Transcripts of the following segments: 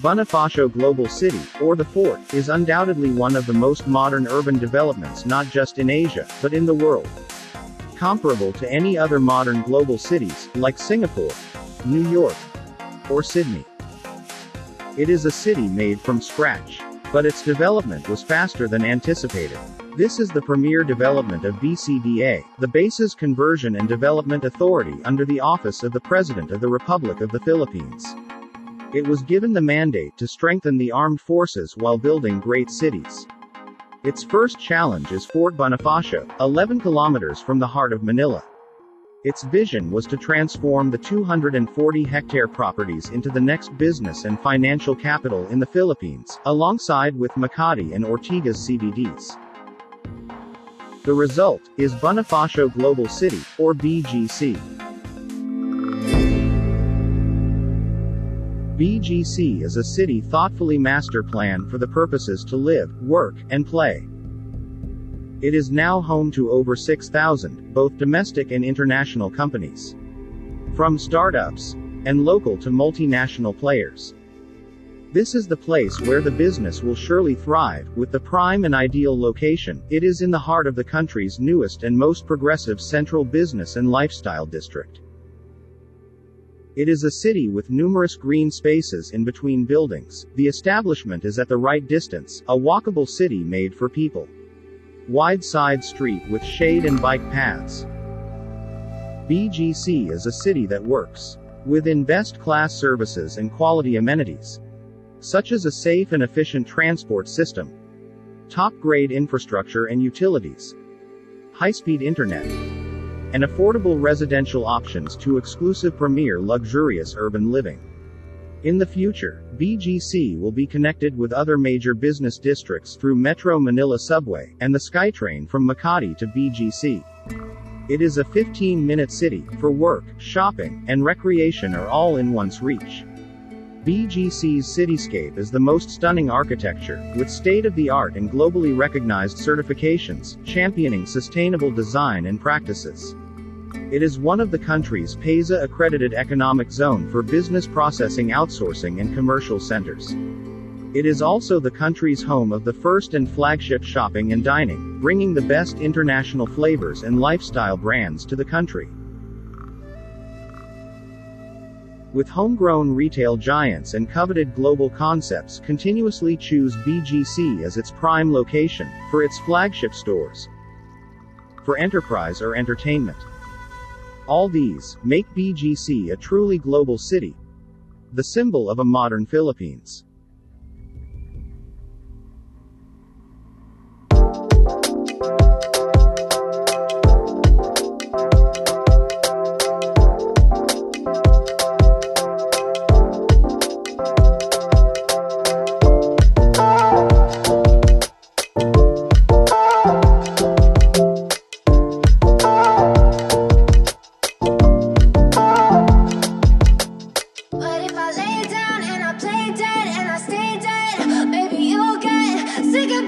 Bonifacio Global City, or the Fort, is undoubtedly one of the most modern urban developments not just in Asia, but in the world. Comparable to any other modern global cities, like Singapore, New York, or Sydney. It is a city made from scratch. But its development was faster than anticipated. This is the premier development of BCDA, the Bases Conversion and Development Authority under the office of the President of the Republic of the Philippines. It was given the mandate to strengthen the armed forces while building great cities. Its first challenge is Fort Bonifacio, 11 kilometers from the heart of Manila. Its vision was to transform the 240 hectare properties into the next business and financial capital in the Philippines, alongside with Makati and Ortigas CBDs. The result is Bonifacio Global City, or BGC. BGC is a city thoughtfully master planned for the purposes to live, work, and play. It is now home to over 6,000, both domestic and international companies. From startups and local to multinational players. This is the place where the business will surely thrive, with the prime and ideal location, it is in the heart of the country's newest and most progressive central business and lifestyle district. It is a city with numerous green spaces in between buildings, the establishment is at the right distance, a walkable city made for people. Wide side street with shade and bike paths. BGC is a city that works within best class services and quality amenities such as a safe and efficient transport system, top grade infrastructure and utilities, high speed internet, and affordable residential options to exclusive premier luxurious urban living. In the future, BGC will be connected with other major business districts through Metro Manila Subway and the SkyTrain from Makati to BGC. It is a 15 minute city, for work, shopping, and recreation are all in one's reach. BGC's cityscape is the most stunning architecture, with state-of-the-art and globally recognized certifications, championing sustainable design and practices. It is one of the country's PEZA accredited economic zone for business processing outsourcing and commercial centers. It is also the country's home of the first and flagship shopping and dining, bringing the best international flavors and lifestyle brands to the country. With homegrown retail giants and coveted global concepts continuously choose BGC as its prime location for its flagship stores. For enterprise or entertainment. All these make BGC a truly global city, the symbol of a modern Philippines.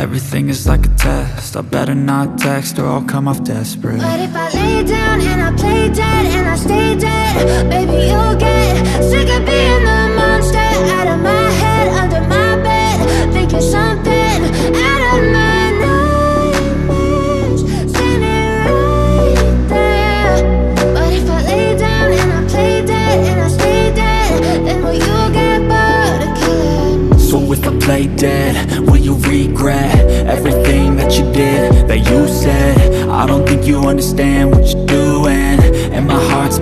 everything is like a test. I better not text or I'll come off desperate. But if I lay down and I play dead